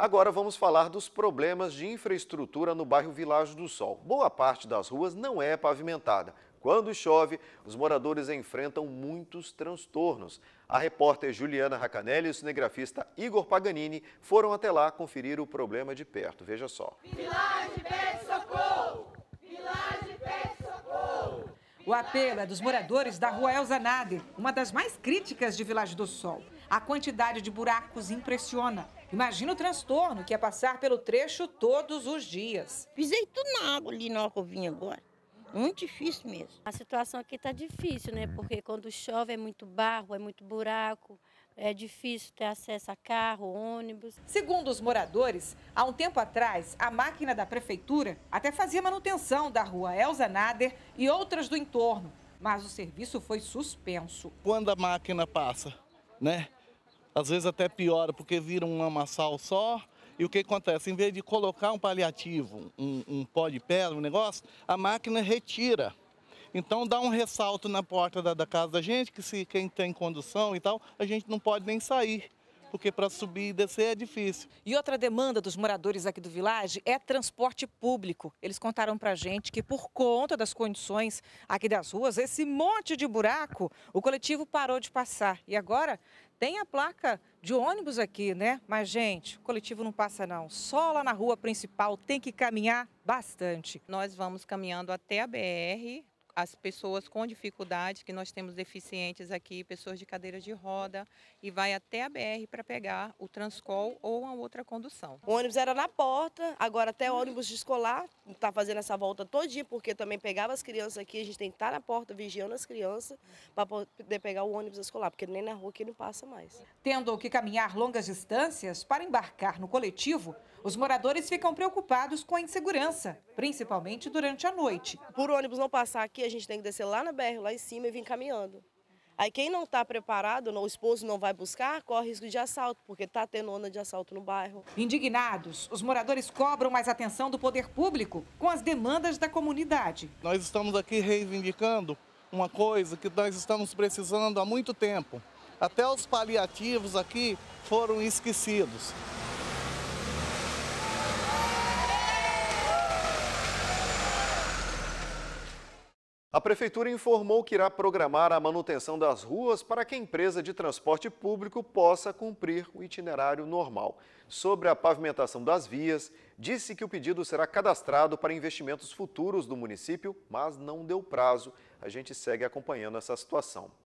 Agora vamos falar dos problemas de infraestrutura no bairro Vilagem do Sol. Boa parte das ruas não é pavimentada. Quando chove, os moradores enfrentam muitos transtornos. A repórter Juliana Racanelli e o cinegrafista Igor Paganini foram até lá conferir o problema de perto. Veja só. Vilagem pede socorro! Vilagem pede socorro! O apelo é dos moradores da rua Elza Nader, uma das mais críticas de Vilagem do Sol. A quantidade de buracos impressiona. Imagina o transtorno que é passar pelo trecho todos os dias. Pisei tudo na água ali na hora que eu vim agora. Muito difícil mesmo. A situação aqui está difícil, né? Porque quando chove é muito barro, é muito buraco, é difícil ter acesso a carro, ônibus. Segundo os moradores, há um tempo atrás, a máquina da prefeitura até fazia manutenção da rua Elza Nader e outras do entorno, mas o serviço foi suspenso. Quando a máquina passa, né? Às vezes até piora, porque vira um lamaçal só, e o que acontece? Em vez de colocar um paliativo, um, um pó de pedra, um negócio, a máquina retira. Então dá um ressalto na porta da, da, casa da gente, que se quem tem condução e tal, a gente não pode nem sair. Porque para subir e descer é difícil. E outra demanda dos moradores aqui do Village é transporte público. Eles contaram para a gente que por conta das condições aqui das ruas, esse monte de buraco, o coletivo parou de passar. E agora tem a placa de ônibus aqui, né? Mas, gente, o coletivo não passa não. Só lá na rua principal tem que caminhar bastante. Nós vamos caminhando até a BR, as pessoas com dificuldades, que nós temos deficientes aqui, pessoas de cadeira de roda, e vai até a BR para pegar o Transcol ou a outra condução. O ônibus era na porta, agora até ônibus de escolar está fazendo essa volta todinha, porque também pegava as crianças aqui, a gente tem que estar na porta vigiando as crianças para poder pegar o ônibus escolar, porque nem na rua que não passa mais. Tendo que caminhar longas distâncias para embarcar no coletivo, os moradores ficam preocupados com a insegurança, principalmente durante a noite. Por ônibus não passar aqui, a gente tem que descer lá na BR, lá em cima e vir caminhando. Aí quem não está preparado, o esposo não vai buscar, corre risco de assalto, porque está tendo onda de assalto no bairro. Indignados, os moradores cobram mais atenção do poder público com as demandas da comunidade. Nós estamos aqui reivindicando uma coisa que nós estamos precisando há muito tempo. Até os paliativos aqui foram esquecidos. A Prefeitura informou que irá programar a manutenção das ruas para que a empresa de transporte público possa cumprir o itinerário normal. Sobre a pavimentação das vias, disse que o pedido será cadastrado para investimentos futuros do município, mas não deu prazo. A gente segue acompanhando essa situação.